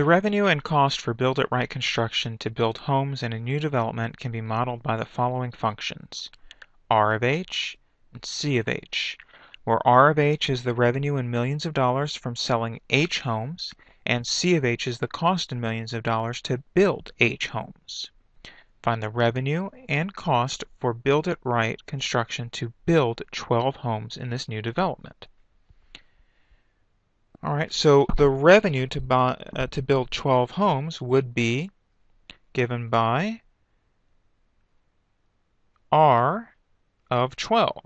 The revenue and cost for build-it-right construction to build homes in a new development can be modeled by the following functions. R of H and C of H, where R of H is the revenue in millions of dollars from selling H homes, and C of H is the cost in millions of dollars to build H homes. Find the revenue and cost for build-it-right construction to build 12 homes in this new development. All right, so the revenue to, buy, uh, to build 12 homes would be given by R of 12.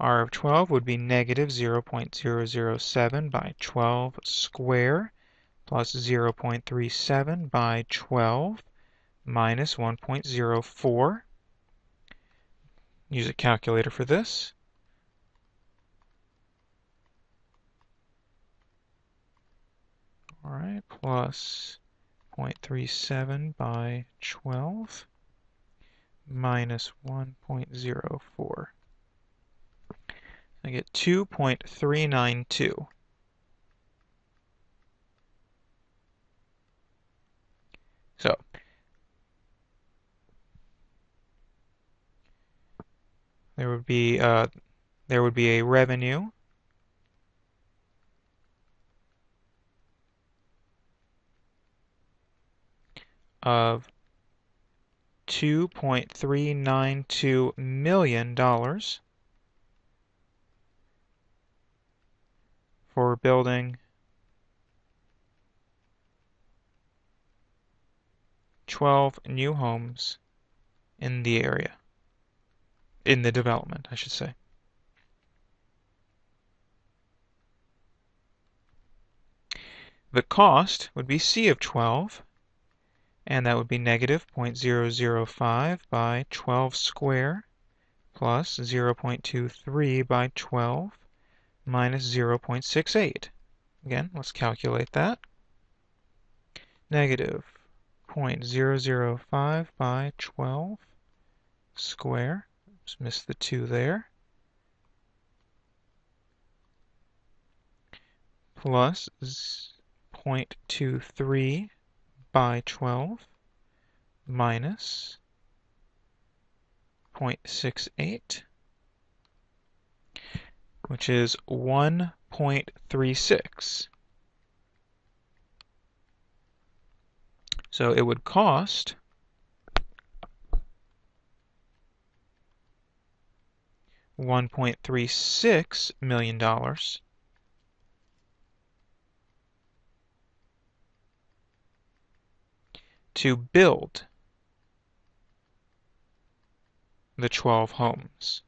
R of 12 would be negative 0.007 by 12 square plus 0.37 by 12 minus 1.04. Use a calculator for this. All right, plus 0.37 by 12 minus 1.04. I get 2.392. So there would be uh, there would be a revenue of $2.392 million for building 12 new homes in the area. In the development, I should say. The cost would be C of 12, and that would be negative 0.005 by 12 square plus 0.23 by 12 minus 0.68. Again, let's calculate that. Negative 0.005 by 12 square, just missed the 2 there, plus 0.23 by 12 minus 0.68, which is 1.36. So it would cost $1.36 million to build the 12 homes.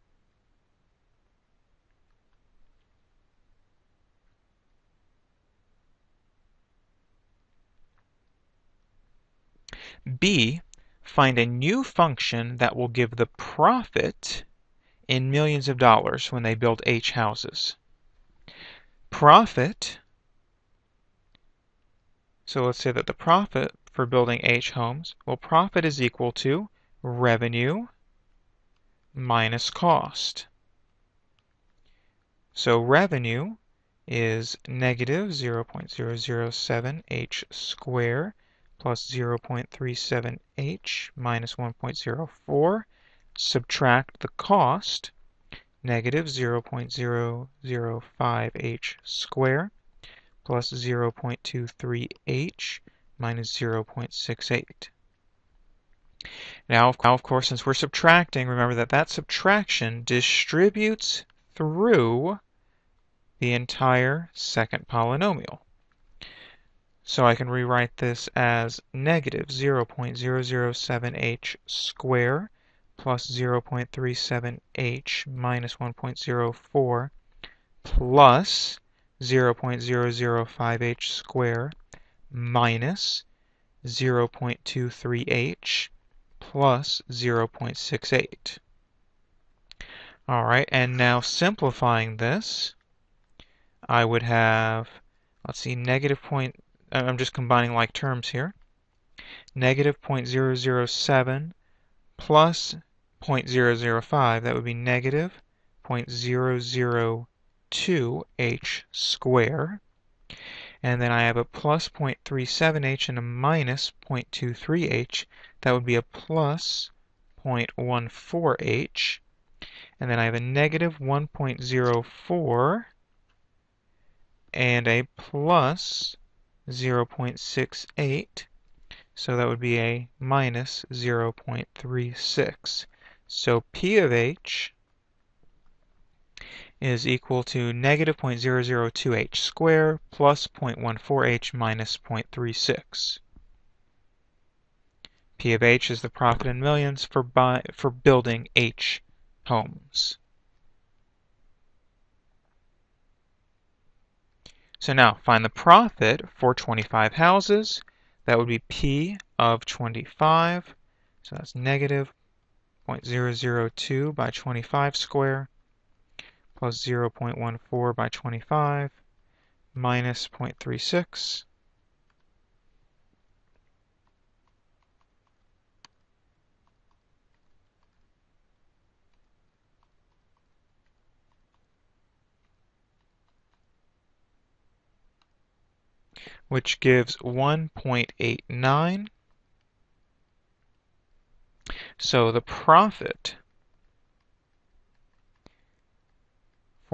B, find a new function that will give the profit in millions of dollars when they build H houses. Profit, so let's say that the profit for building H homes, well, profit is equal to revenue minus cost. So revenue is negative 0.007 h squared plus 0.37 h minus 1.04. Subtract the cost, negative 0.005 h squared plus 0.23 h minus 0.68. Now, of course, since we're subtracting, remember that that subtraction distributes through the entire second polynomial. So I can rewrite this as negative 0.007h squared plus 0.37h minus 1.04 plus 0.005h squared minus 0.23h plus 0.68. All right, and now simplifying this, I would have, let's see, negative point, I'm just combining like terms here, negative 0.007 plus 0.005, that would be negative 0.002h squared and then I have a plus 0.37h and a minus 0.23h. That would be a plus 0.14h. And then I have a negative 1.04 and a plus 0.68. So that would be a minus 0.36. So P of H is equal to negative 0.002h squared plus 0.14h minus 0.36. P of H is the profit in millions for, buy, for building H homes. So now find the profit for 25 houses. That would be P of 25. So that's negative 0.002 by 25 square plus 0.14 by 25 minus 0.36 which gives 1.89. So the profit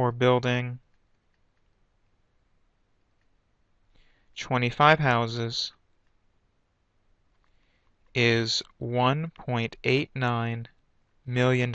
for building 25 houses is $1.89 million.